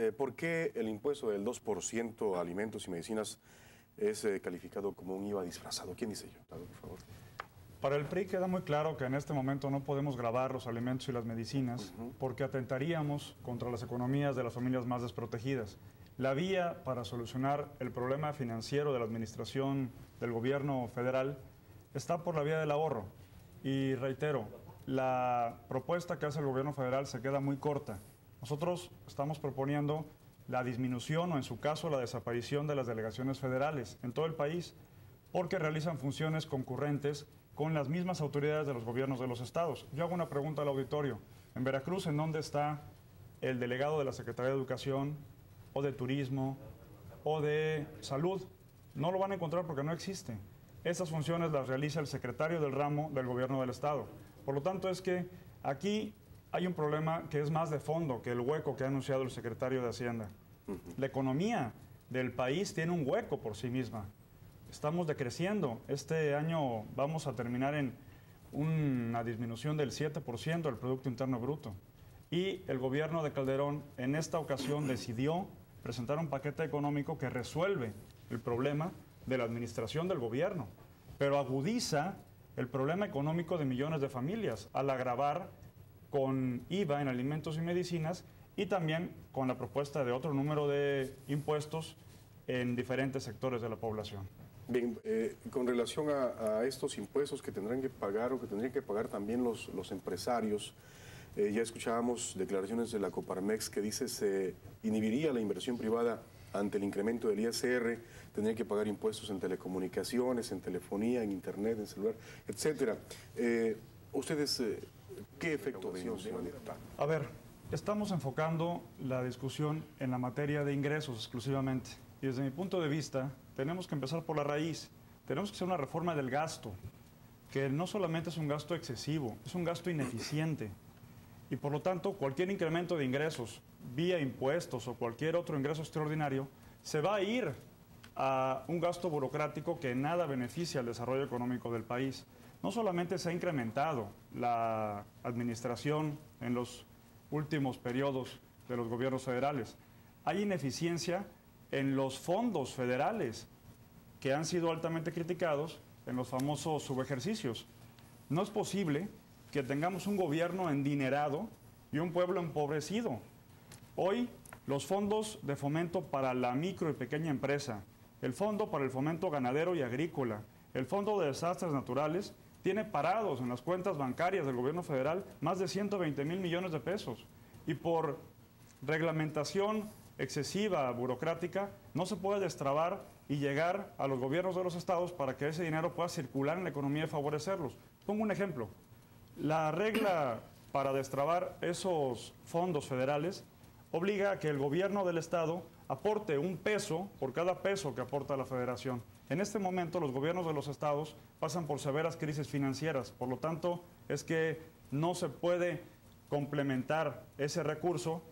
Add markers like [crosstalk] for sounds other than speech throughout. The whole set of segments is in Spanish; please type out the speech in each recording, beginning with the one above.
Eh, ¿Por qué el impuesto del 2% a alimentos y medicinas es eh, calificado como un IVA disfrazado? ¿Quién dice yo? por favor. Para el PRI queda muy claro que en este momento no podemos grabar los alimentos y las medicinas porque atentaríamos contra las economías de las familias más desprotegidas. La vía para solucionar el problema financiero de la administración del gobierno federal está por la vía del ahorro. Y reitero, la propuesta que hace el gobierno federal se queda muy corta. Nosotros estamos proponiendo la disminución o en su caso la desaparición de las delegaciones federales en todo el país porque realizan funciones concurrentes con las mismas autoridades de los gobiernos de los estados. Yo hago una pregunta al auditorio. En Veracruz, ¿en dónde está el delegado de la Secretaría de Educación o de Turismo o de Salud? No lo van a encontrar porque no existe. Esas funciones las realiza el secretario del ramo del gobierno del estado. Por lo tanto, es que aquí hay un problema que es más de fondo que el hueco que ha anunciado el secretario de Hacienda. La economía del país tiene un hueco por sí misma estamos decreciendo. Este año vamos a terminar en una disminución del 7% del Producto Interno Bruto. Y el gobierno de Calderón en esta ocasión decidió presentar un paquete económico que resuelve el problema de la administración del gobierno, pero agudiza el problema económico de millones de familias al agravar con IVA en alimentos y medicinas y también con la propuesta de otro número de impuestos en diferentes sectores de la población. Bien, eh, con relación a, estos impuestos que tendrán que pagar o que tendrían que pagar también los, los empresarios, eh, ya escuchábamos declaraciones de la Coparmex que dice se inhibiría la inversión privada ante el incremento del ISR, tendrían que pagar impuestos en telecomunicaciones, en telefonía, en internet, en celular, etcétera. Eh, ¿Ustedes qué efecto ven? A ver, estamos enfocando la discusión en la materia de ingresos exclusivamente. Y desde mi punto de vista, tenemos que empezar por la raíz. Tenemos que hacer una reforma del gasto, que no solamente es un gasto excesivo, es un gasto ineficiente. Y por lo tanto, cualquier incremento de ingresos vía impuestos o cualquier otro ingreso extraordinario se va a ir a un gasto burocrático que nada beneficia al desarrollo económico del país. No solamente se ha incrementado la administración en los últimos periodos de los gobiernos federales, hay ineficiencia en los fondos federales que han sido altamente criticados en los famosos subejercicios. No es posible que tengamos un gobierno endinerado y un pueblo empobrecido. Hoy los fondos de fomento para la micro y pequeña empresa, el fondo para el fomento ganadero y agrícola, el fondo de desastres naturales, tiene parados en las cuentas bancarias del gobierno federal más de 120 mil millones de pesos. Y por reglamentación excesiva, burocrática, no se puede destrabar y llegar a los gobiernos de los estados para que ese dinero pueda circular en la economía y favorecerlos. Pongo un ejemplo. La regla para destrabar esos fondos federales obliga a que el gobierno del estado aporte un peso por cada peso que aporta la federación. En este momento los gobiernos de los estados pasan por severas crisis financieras, por lo tanto es que no se puede complementar ese recurso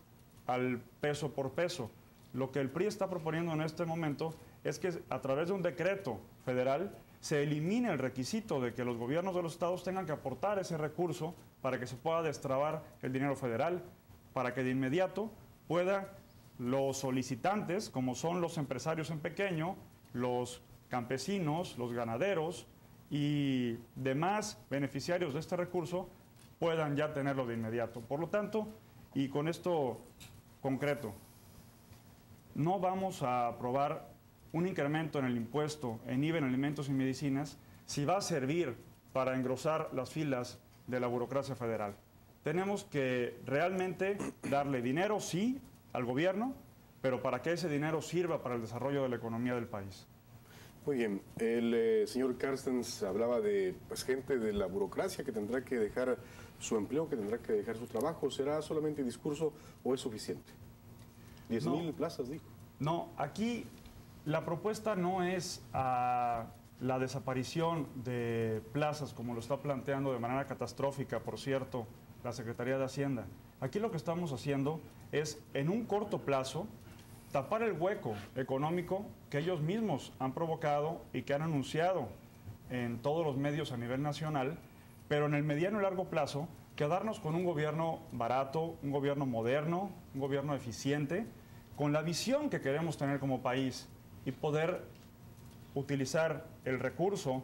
al peso por peso. Lo que el PRI está proponiendo en este momento es que a través de un decreto federal se elimine el requisito de que los gobiernos de los estados tengan que aportar ese recurso para que se pueda destrabar el dinero federal, para que de inmediato pueda los solicitantes, como son los empresarios en pequeño, los campesinos, los ganaderos y demás beneficiarios de este recurso, puedan ya tenerlo de inmediato. Por lo tanto, y con esto concreto. No vamos a aprobar un incremento en el impuesto en IVA en alimentos y medicinas si va a servir para engrosar las filas de la burocracia federal. Tenemos que realmente darle dinero, sí, al gobierno, pero para que ese dinero sirva para el desarrollo de la economía del país. Muy bien, el eh, señor Carstens hablaba de pues, gente de la burocracia que tendrá que dejar su empleo, que tendrá que dejar su trabajo. ¿Será solamente discurso o es suficiente? 10 mil plazas, dijo. No, aquí la propuesta no es a la desaparición de plazas, como lo está planteando de manera catastrófica, por cierto, la Secretaría de Hacienda. Aquí lo que estamos haciendo es, en un corto plazo, tapar el hueco económico que ellos mismos han provocado y que han anunciado en todos los medios a nivel nacional, pero en el mediano y largo plazo quedarnos con un gobierno barato, un gobierno moderno, un gobierno eficiente, con la visión que queremos tener como país y poder utilizar el recurso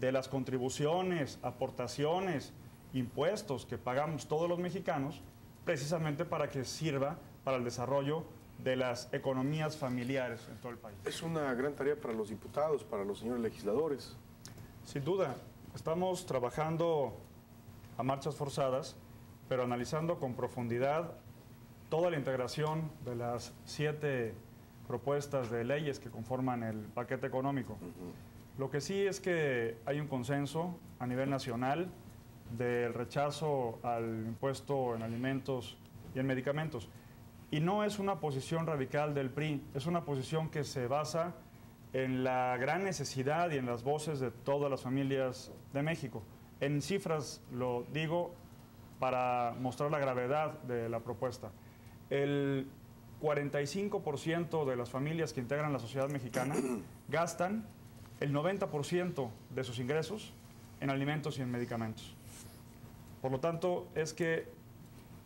de las contribuciones, aportaciones, impuestos que pagamos todos los mexicanos, precisamente para que sirva para el desarrollo de las economías familiares en todo el país. Es una gran tarea para los diputados, para los señores legisladores. Sin duda, estamos trabajando a marchas forzadas, pero analizando con profundidad toda la integración de las siete propuestas de leyes que conforman el paquete económico. Lo que sí es que hay un consenso a nivel nacional del rechazo al impuesto en alimentos y en medicamentos. Y no es una posición radical del PRI, es una posición que se basa en la gran necesidad y en las voces de todas las familias de México. En cifras lo digo para mostrar la gravedad de la propuesta. El 45% de las familias que integran la sociedad mexicana [clears throat] gastan el 90% de sus ingresos en alimentos y en medicamentos. Por lo tanto, es que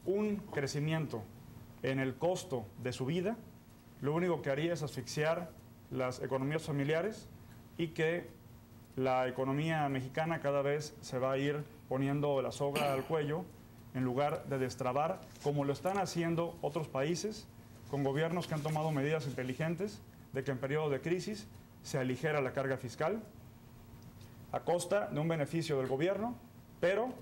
un crecimiento en el costo de su vida, lo único que haría es asfixiar las economías familiares y que la economía mexicana cada vez se va a ir poniendo la soga al cuello en lugar de destrabar, como lo están haciendo otros países, con gobiernos que han tomado medidas inteligentes de que en periodo de crisis se aligera la carga fiscal a costa de un beneficio del gobierno, pero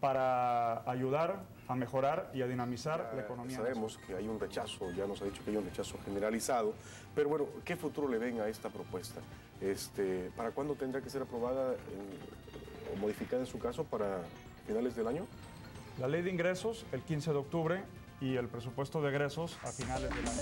para ayudar a mejorar y a dinamizar la economía. Sabemos que hay un rechazo, ya nos ha dicho que hay un rechazo generalizado, pero bueno, ¿qué futuro le ven a esta propuesta? Este, ¿Para cuándo tendrá que ser aprobada o modificada en su caso para finales del año? La ley de ingresos el 15 de octubre y el presupuesto de egresos a finales del año.